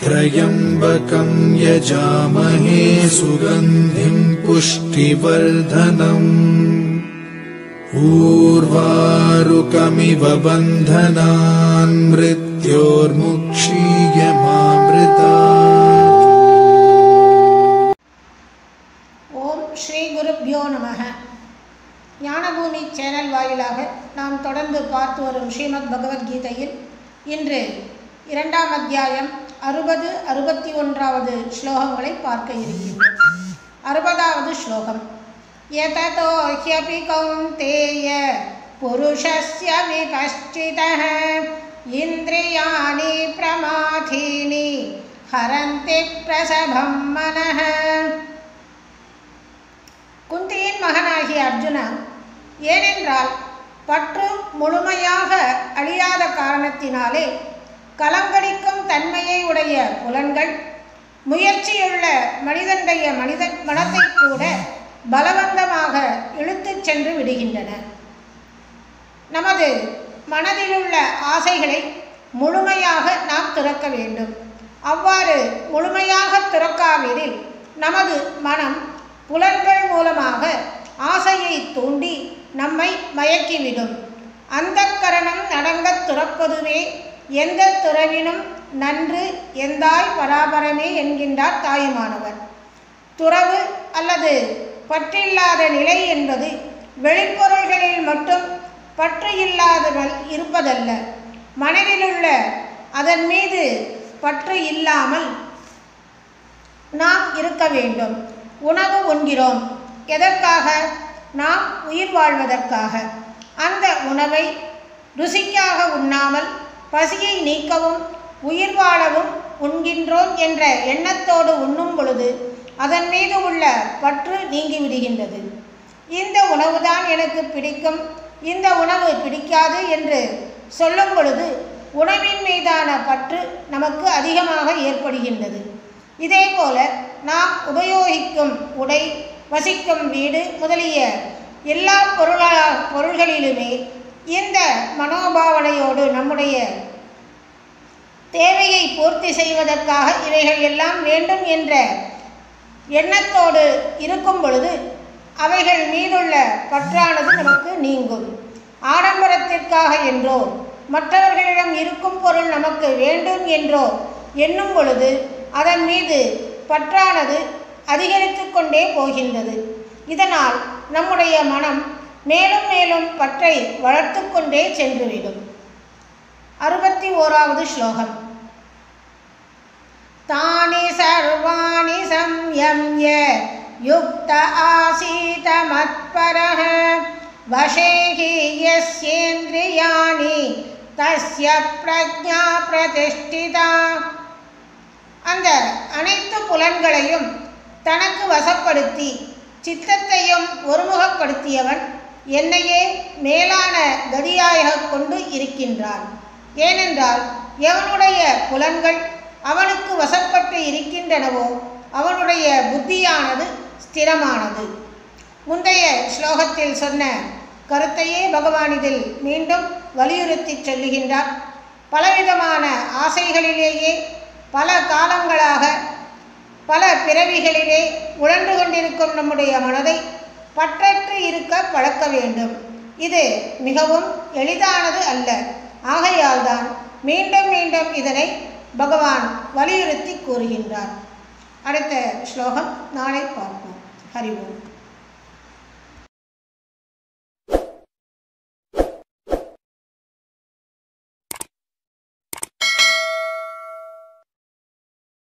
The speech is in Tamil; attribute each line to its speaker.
Speaker 1: त्र्यम्बकम् यजामहे सुगन्धिम् पुष्टिवर्धनम् ऊर्वारुकमिव बन्धनान् मृत्योर्मुक्षीयमामृता
Speaker 2: ஓம் ஸ்ரீ குருப்யோ நமக ஞானபூமி சேனல் வாயிலாக நாம் தொடர்ந்து பார்த்து வரும் ஸ்ரீமத் பகவத்கீதையில் இன்று இரண்டாம் அத்தியாயம் அறுபது அறுபத்தி ஒன்றாவது ஸ்லோகங்களை பார்க்க இருக்கின்றோம். அறுபதாவது ஸ்லோகம். எததோ ஹியபி கௌந்தேய புருஷஸ்ய விபஷ்சிதः இந்திரியாணி பிரமாதீனி ஹரந்தி பிரசபம் மனஹ. குந்தியின் மகனாகிய அர்ஜுனா ஏனென்றால் பற்று முழுமையாக அழியாத காரணத்தினாலே கலங்கடிக்கும் தன்மையை புலனுடைய புலன்கள் முயற்சியுள்ள மனிதனுடைய மனித மனத்தை கூட பலவந்தமாக இழுத்துச் சென்று விடுகின்றன. நமது மனதிலுள்ள ஆசைகளை முழுமையாக நாம் திறக்க வேண்டும். அவ்வாறு முழுமையாக திறக்காவிடில் நமது மனம் புலன்கள் மூலமாக ஆசையை தூண்டி நம்மை மயக்கிவிடும். அந்த கரணம் நடங்க துறப்பதுவே எந்த துறவினும் நன்று எந்தாய் பராபரமே என்கின்றார் தாயுமானவர். துறவு அல்லது பற்றில்லாத நிலை என்பது வெளிப்பொருள்களில் மட்டும் பற்று இல்லாதவள் இருப்பதல்ல. மனதிலுள்ள அதன் மீது பற்று இல்லாமல் நாம் இருக்க வேண்டும். உணவு உண்கிறோம். எதற்காக? நாம் உயிர் வாழ்வதற்காக. அந்த உணவை ருசிக்காக உண்ணாமல் பசியை நீக்கவும் உயிர் வாழவும் உண்கின்றோம் என்ற எண்ணத்தோடு உண்ணும் பொழுது அதன் மீது உள்ள பற்று நீங்கிவிடுகின்றது இந்த உணவுதான் எனக்கு பிடிக்கும். இந்த உணவு பிடிக்காது என்று சொல்லும் பொழுது உணவின் மீதான பற்று நமக்கு அதிகமாக ஏற்படுகின்றது. இதேபோல நாம் உபயோகிக்கும் உடை வசிக்கும் வீடு முதலிய எல்லா பொருளா பொருள்களிலுமே இந்த மனோபாவனையோடு நம்முடைய தேவையை பூர்த்தி செய்வதற்காக இவைகள் எல்லாம் வேண்டும் என்ற எண்ணத்தோடு இருக்கும் பொழுது அவைகள் மீதுள்ள பற்றானது நமக்கு நீங்கும். ஆடம்பரத்திற்காக என்றோ மற்றவர்களிடம் இருக்கும் பொருள் நமக்கு வேண்டும் என்றோ எண்ணும் பொழுது அதன் மீது பற்றானது அதிகரித்து கொண்டே போகின்றது. இதனால் நம்முடைய மனம் மேலும் மேலும் பற்றை வளர்த்து கொண்டே சென்றுவிடும். அறுபத்தி ஓராவது ஸ்லோகம். சம்யம்ய யுக்த ஆசீத மத்பரஹ வசேகி यस्येन्द्रियाणि தஸ்ய பிரஜா பிரதிஷ்டிதா. அந்த அனைத்து புலன்களையும் தனக்கு வசப்படுத்தி சித்தத்தையும் ஒருமுகப்படுத்தியவன் என்னையே மேலான கதியாக கொண்டு இருக்கின்றான். ஏனென்றால் எவனுடைய புலன்கள் அவனுக்கு வசப்பட்டு இருக்கின்றனவோ அவனுடைய புத்தியானது ஸ்திரமானது. முந்தைய ஸ்லோகத்தில் சொன்ன கருத்தையே பகவான் இதில் மீண்டும் வலியுறுத்தி சொல்லுகின்றார். பலவிதமான ஆசைகளிலேயே பல காலங்களாக பல பிறவிகளிலே உழன்று கொண்டிருக்கும் நம்முடைய மனதை பற்றற்று இருக்க பழக்க வேண்டும். இது மிகவும் எளிதானது அல்ல. ஆகையால்தான் மீண்டும் மீண்டும் இதனை பகவான் வலியுறுத்தி கூறுகின்றார். அடுத்த ஸ்லோகம் நாளை பார்ப்போம். ஹரி ஓம்.